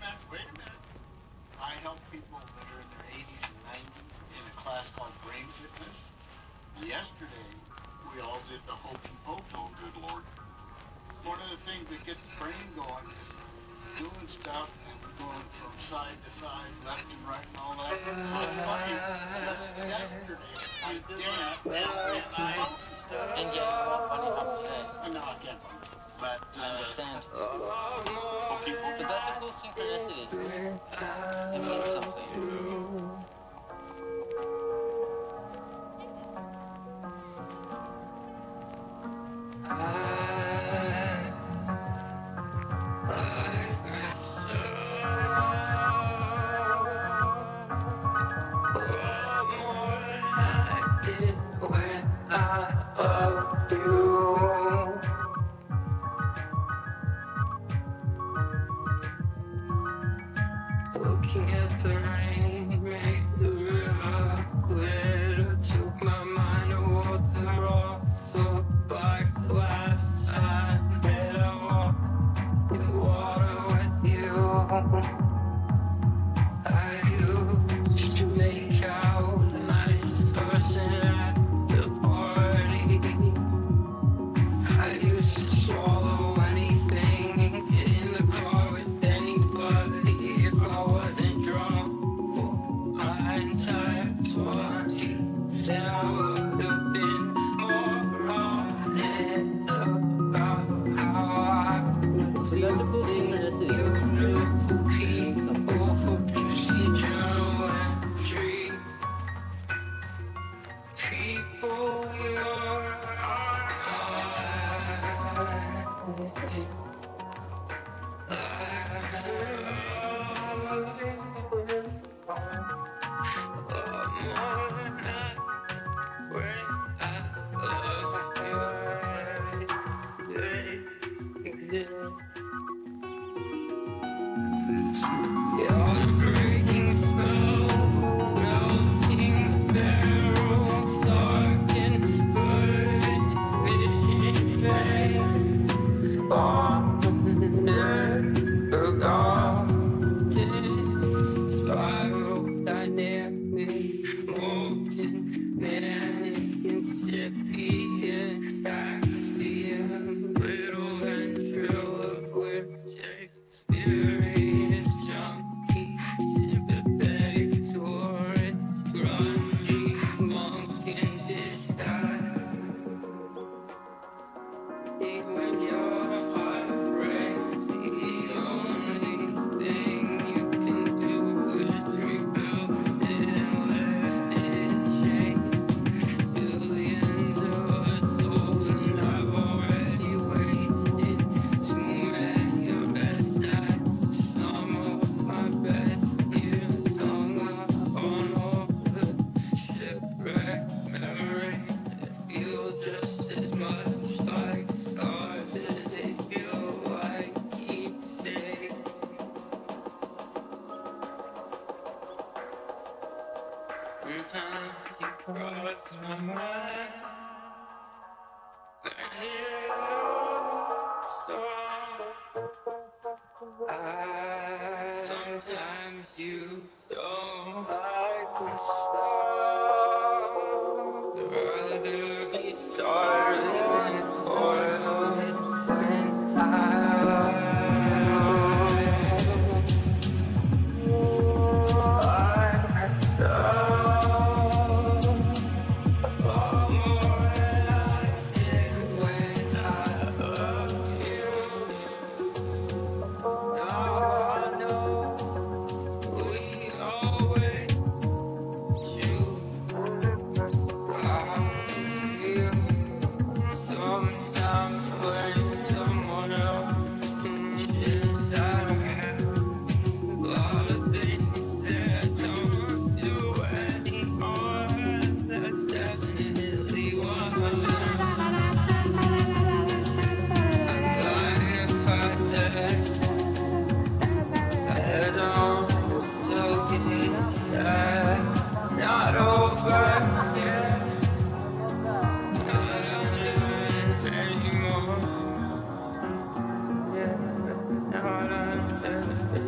Wait a minute. I help people that are in their 80s and 90s in a class called Brain Fitness. Yesterday, we all did the hokey pokey. Oh, good lord. One of the things that gets the brain going is doing stuff and going from side to side, left and right and all that. So it's funny. Just yesterday, I did that. And I, And yet you want bunny hop today. no, I can't. But, I uh, understand. Twenties. Then I would have been It's won't man in Sometimes you cross my mind. I hear I Sometimes you don't